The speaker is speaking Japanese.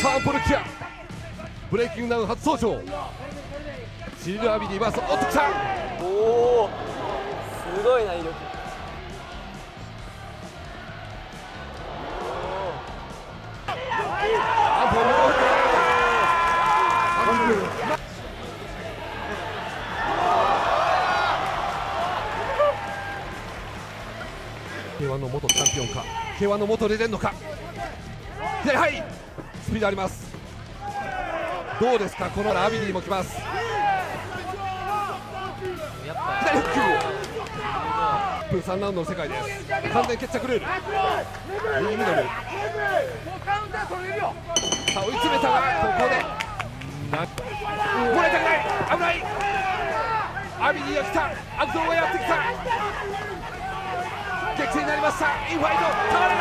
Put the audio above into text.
さあポルキア。ブレイキングダウン初登場。シリル・アビディバースおっときた。おおすごいな威力。アンポンも K1 の元チャンピオンか。K1 の元レジェンドか。左はいスピードあります。どうですか？このアビディも来ます。左フック。1分3ラウンドの世界です。完全決着ルール。右ミドル。さあ追い詰めたがここで。なもらいたくない。危ない。アビディが来た。悪党がやってきた。激戦になりました。インファイト。たまらない。